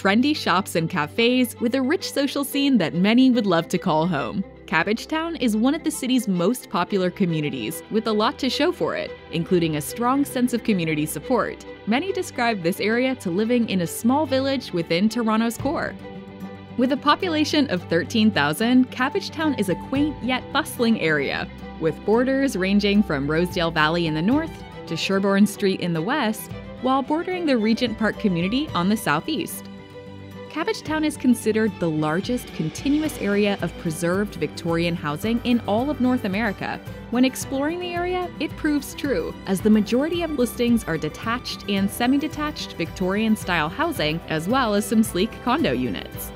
trendy shops and cafes with a rich social scene that many would love to call home. Cabbagetown is one of the city's most popular communities, with a lot to show for it, including a strong sense of community support. Many describe this area to living in a small village within Toronto's core. With a population of 13,000, Cabbagetown is a quaint yet bustling area, with borders ranging from Rosedale Valley in the north to Sherbourne Street in the west, while bordering the Regent Park community on the southeast. Cabbagetown is considered the largest continuous area of preserved Victorian housing in all of North America. When exploring the area, it proves true, as the majority of listings are detached and semi detached Victorian style housing, as well as some sleek condo units.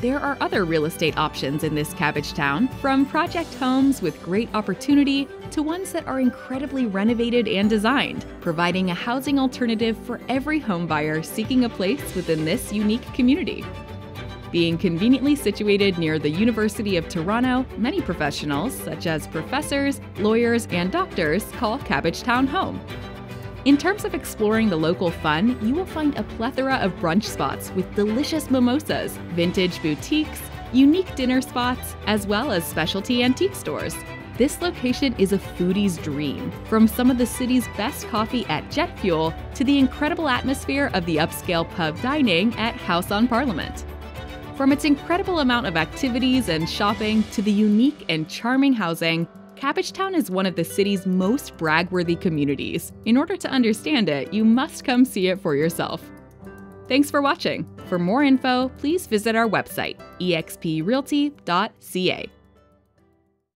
There are other real estate options in this Cabbagetown, from project homes with great opportunity to ones that are incredibly renovated and designed, providing a housing alternative for every homebuyer seeking a place within this unique community. Being conveniently situated near the University of Toronto, many professionals, such as professors, lawyers, and doctors, call Cabbagetown home. In terms of exploring the local fun, you will find a plethora of brunch spots with delicious mimosas, vintage boutiques, unique dinner spots, as well as specialty antique stores. This location is a foodie's dream, from some of the city's best coffee at Jet Fuel to the incredible atmosphere of the upscale pub dining at House on Parliament. From its incredible amount of activities and shopping to the unique and charming housing, Cabbagetown is one of the city's most brag-worthy communities. In order to understand it, you must come see it for yourself. Thanks for watching. For more info, please visit our website, exprealty.ca.